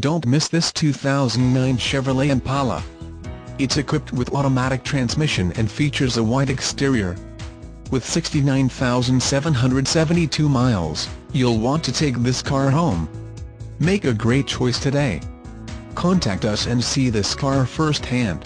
Don't miss this 2009 Chevrolet Impala. It's equipped with automatic transmission and features a white exterior. With 69,772 miles, you'll want to take this car home. Make a great choice today. Contact us and see this car firsthand.